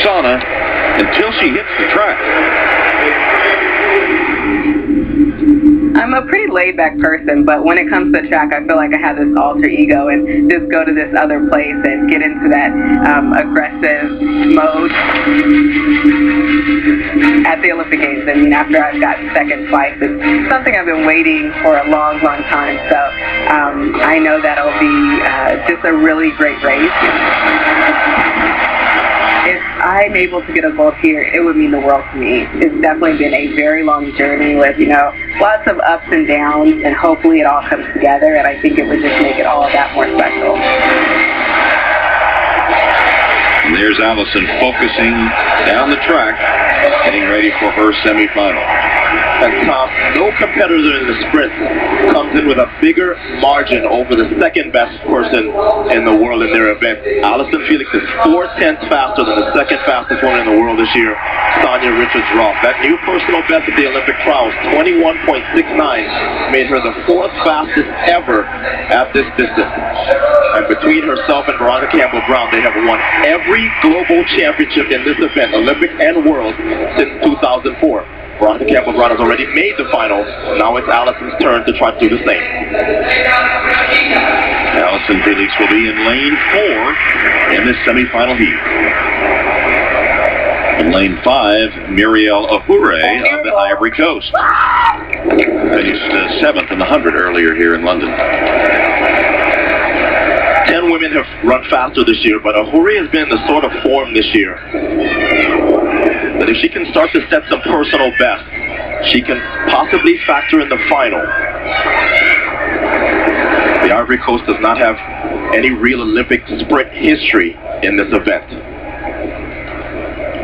sauna until she hits the track. I'm a pretty laid back person, but when it comes to track, I feel like I have this alter ego and just go to this other place and get into that um, aggressive mode at the Olympic Games. I mean, after I've got second twice, it's something I've been waiting for a long, long time. So um, I know that'll be uh, just a really great race I'm able to get a gold here, it would mean the world to me. It's definitely been a very long journey with, you know, lots of ups and downs, and hopefully it all comes together, and I think it would just make it all that more special. And there's Allyson focusing down the track, getting ready for her semifinal and Tom, no competitor in the sprint comes in with a bigger margin over the second best person in the world in their event. Allyson Felix is four tenths faster than the second fastest woman in the world this year, Sanya Richards-Ross. That new personal best at the Olympic trials, 21.69, made her the fourth fastest ever at this distance. And between herself and Veronica Campbell-Brown, they have won every global championship in this event, Olympic and World, since 2004. Veronica Campbell Brown has already made the final. Now it's Allyson's turn to try to do the same. Allyson Felix will be in lane four in this semifinal heat. In lane five, Murielle Ahouré of the Ivory Coast. Finished uh, seventh in the 100 earlier here in London. Ten women have run faster this year, but Ahouré has been the sort of form this year that if she can start to set some personal best, she can possibly factor in the final. The Ivory Coast does not have any real Olympic sprint history in this event.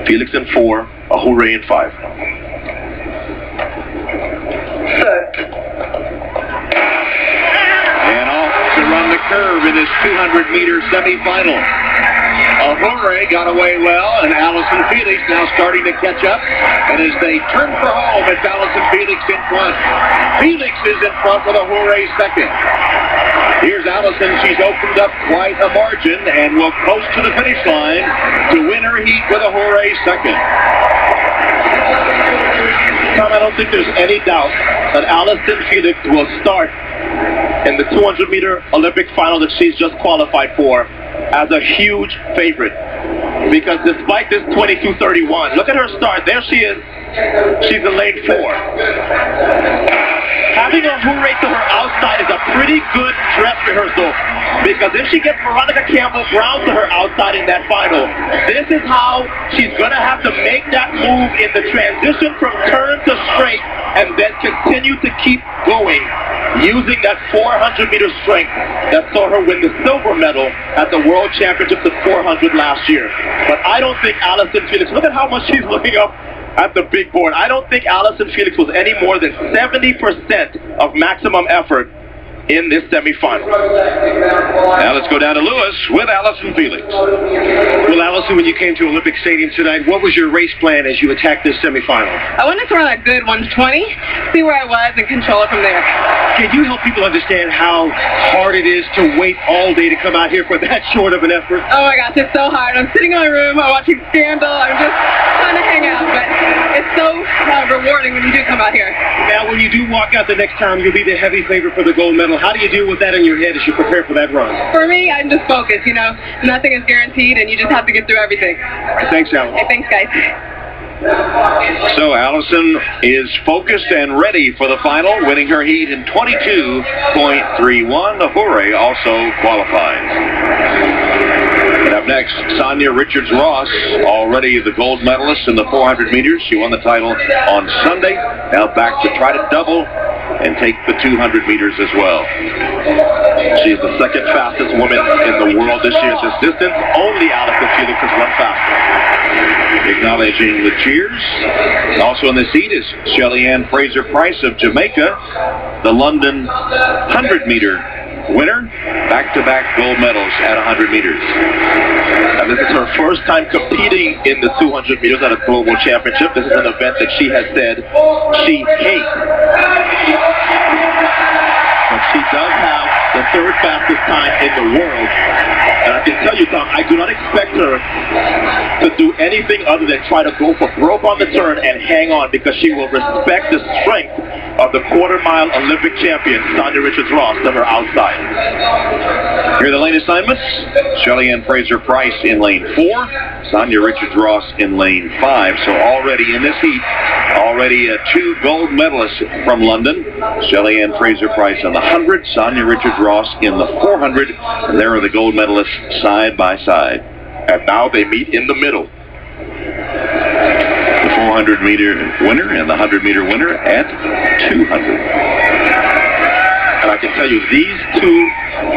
Felix in four, a Ahouré in five. And off to run the curve in this 200 meter semifinal. Ahouré got away well, and Allyson Felix now starting to catch up. And as they turn for home, it's Allyson Felix in front. Felix is in front with Ahouré second. Here's Allyson. She's opened up quite a margin and will close to the finish line to win her heat with a Ahouré second. Tom, I don't think there's any doubt that Allyson Felix will start in the 200 meter Olympic final that she's just qualified for as a huge favorite. Because despite this 22-31, look at her start. There she is. She's in lane four. Having a Ahouré to her outside is a pretty good dress rehearsal. Because if she gets Veronica Campbell Brown to her outside in that final, this is how she's going to have to make that move in the transition from turn to straight and then continue to keep going using that 400 meter strength that saw her win the silver medal at the World Championships of 400 last year. But I don't think Allyson Felix, look at how much she's looking up at the big board. I don't think Allyson Felix was any more than 70% of maximum effort in this semifinal. Now let's go down to Lewis with Allyson Felix. Well, Allyson, when you came to Olympic Stadium tonight, what was your race plan as you attacked this semifinal? I wanted to run a good 120, see where I was, and control it from there. Can you help people understand how hard it is to wait all day to come out here for that short of an effort? Oh my gosh, it's so hard. I'm sitting in my room, I'm watching Scandal, I'm just trying to hang out, but it's so uh, rewarding when you do come out here. Now, when you do walk out the next time, you'll be the heavy favorite for the gold medal. How do you deal with that in your head as you prepare for that run? For me, I'm just focused. You know, nothing is guaranteed, and you just have to get through everything. thanks, Alan. Hey, thanks, guys. So Allyson is focused and ready for the final, winning her heat in 22.31. Ahouré also qualifies. And up next, Sanya Richards-Ross, already the gold medalist in the 400 meters. She won the title on Sunday. Now back to try to double and take the 200 meters as well. She is the second fastest woman in the world this year at this distance. Only Allyson Felix has run faster. Acknowledging the cheers. Also in the seat is Shelly Ann Fraser Pryce of Jamaica, the London 100 meter winner, back-to-back gold medals at 100 meters. And this is her first time competing in the 200 meters at a global championship. This is an event that she has said she hates. But she does have the third fastest time in the world. And I can tell you, Tom, I do not expect her to do anything other than try to go for broke on the turn and hang on because she will respect the strength of the quarter mile Olympic champion, Sanya Richards Ross, to her outside. Here are the lane assignments. Shelly Ann Fraser Pryce in lane four, Sanya Richards Ross in lane five. So already in this heat, already uh, two gold medalists from London. Shelly Ann Fraser Pryce in the 100, Sanya Richards Ross in the 400. And There are the gold medalists side by side. And now they meet in the middle. The 400 meter winner and the 100 meter winner at 200. And I can tell you, these two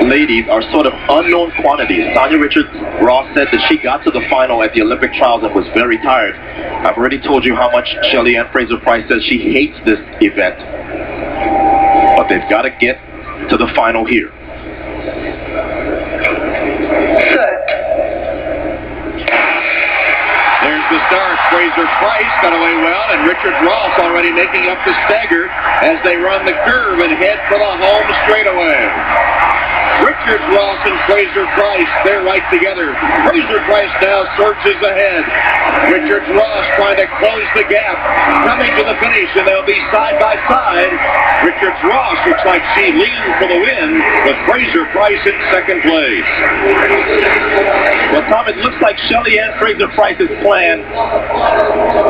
ladies are sort of unknown quantities. Sanya Richards Ross said that she got to the final at the Olympic trials and was very tired. I've already told you how much Shelly Ann Fraser Pryce says she hates this event. But they've got to get to the final here. There's the start. Fraser Pryce got away well, and Richard Ross already making up the stagger as they run the curve and head for the home straightaway. Richard Ross and Fraser Pryce, they're right together. Fraser Pryce now surges ahead. Richard Ross trying to close the gap. Coming to the finish, and they'll be side by side. Richard Ross looks like she leans for the win, with Fraser Pryce in second place. Well, Tom, it looks like Shelly Ann Fraser Pryce's plan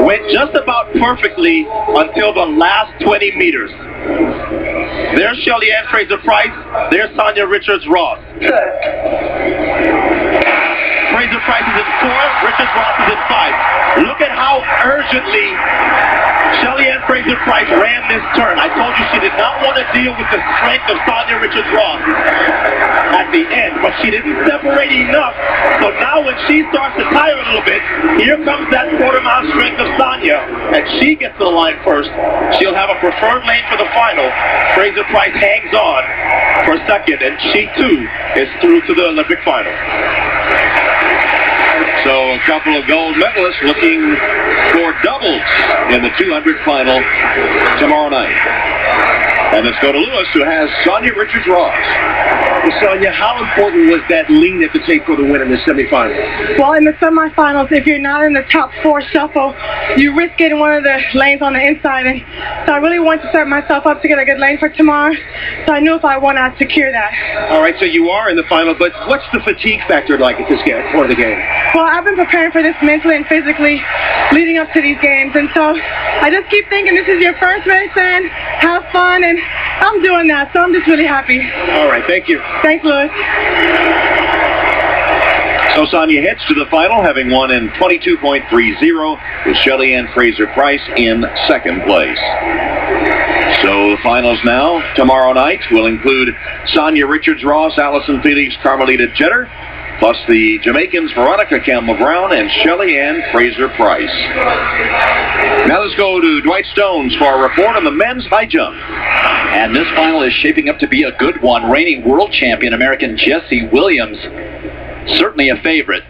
went just about perfectly until the last 20 meters. There's Shelly Ann Fraser Pryce. There's Sanya Richards Ross. Fraser Pryce is in four. Richards Ross is in five. Look at how urgently Shelly Ann Fraser Pryce ran this turn. I told you she did not want to deal with the strength of Sanya Richards Ross at the end, but she didn't separate enough. So now when she starts to tire a little bit, here comes that quarter mile strength of Sanya, and she gets to the line first. She'll have a preferred lane for the final. Fraser Pryce hangs on for second, and she too is through to the Olympic final. So a couple of gold medalists looking for doubles in the 200 final tomorrow night. And let's go to Lewis, who has Sanya Richards Ross. Sanya, how important was that lean at the take for the win in the semifinal? Well, in the semifinals, if you're not in the top four shuffle, you risk getting one of the lanes on the inside. And so I really want to set myself up to get a good lane for tomorrow. So I knew if I won, I'd secure that. All right, so you are in the final, but what's the fatigue factor like at this game, for the game? Well, I've been preparing for this mentally and physically leading up to these games. And so I just keep thinking this is your first race and have fun. And I'm doing that. So I'm just really happy. All right, thank you. Thanks, Lewis. So Sanya heads to the final, having won in 22.30 with Shelly Ann Fraser Pryce in second place. So the finals now, tomorrow night, will include Sanya Richards Ross, Allyson Felix, Carmelita Jeter, plus the Jamaicans Veronica Campbell Brown and Shelly Ann Fraser Pryce. Now let's go to Dwight Stones for a report on the men's high jump. And this final is shaping up to be a good one. Reigning world champion American Jesse Williams, certainly a favorite.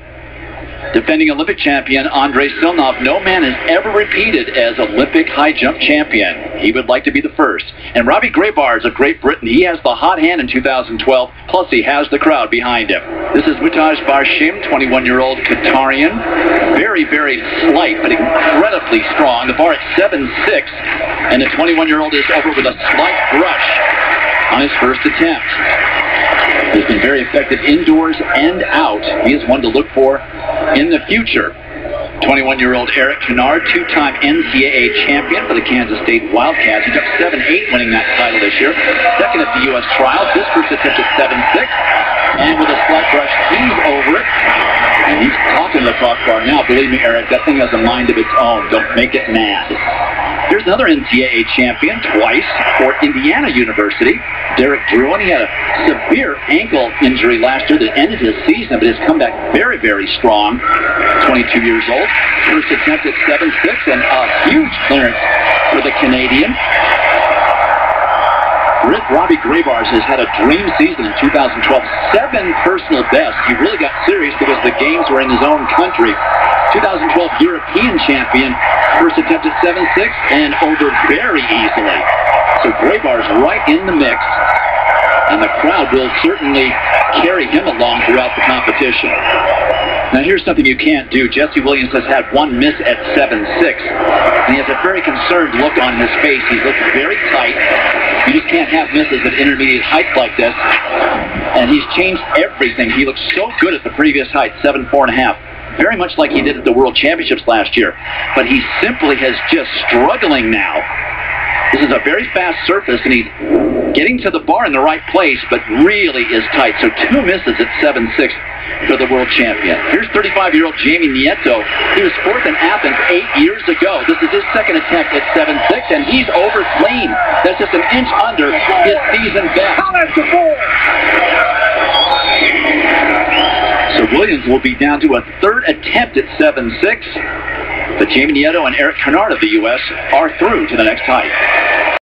Defending Olympic champion Andrei Silnov, no man has ever repeated as Olympic high jump champion. He would like to be the first. And Robbie Grabarz of Great Britain, he has the hot hand in 2012, plus he has the crowd behind him. This is Mutaz Barshim, 21-year-old Qatarian. Very, very slight, but incredibly strong. The bar at 7'6", and the 21-year-old is over with a slight brush on his first attempt. He's been very effective indoors and out. He is one to look for in the future. 21-year-old Erik Kynard, two-time NCAA champion for the Kansas State Wildcats. He took 7-8 winning that title this year. Second at the U.S. trials. This first attempt at 7-6. And with a slight brush, he's over it. And he's talking to the crossbar now. Believe me, Erik, that thing has a mind of its own. Don't make it mad. There's another NCAA champion twice for Indiana University, Derek Drouin. He had a severe ankle injury last year that ended his season, but has come back very, very strong. 22 years old. First attempt at 7-6 and a huge clearance for the Canadian. Rick Robbie Grabarz has had a dream season in 2012. Seven personal bests. He really got serious because the games were in his own country. 2012 European champion. First attempt at 7-6 and over very easily. So Grabarz right in the mix. And the crowd will certainly carry him along throughout the competition. Now here's something you can't do. Jesse Williams has had one miss at 7-6. And he has a very concerned look on his face. He looks very tight. You just can't have misses at intermediate heights like this. And he's changed everything. He looks so good at the previous height, 7, 4.5. Very much like he did at the World Championships last year. But he simply has just struggling now. This is a very fast surface, and he's getting to the bar in the right place, but really is tight. So two misses at 7-6 for the world champion. Here's 35-year-old Jamie Nieto. He was fourth in Athens eight years ago. This is his second attempt at 7-6, and he's over clean. That's just an inch under his season best. So Williams will be down to a third attempt at 7-6. But Jamie Nieto and Erik Kynard of the U.S. are through to the next height.